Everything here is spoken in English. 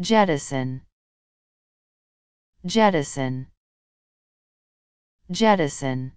jettison. Jettison. Jettison.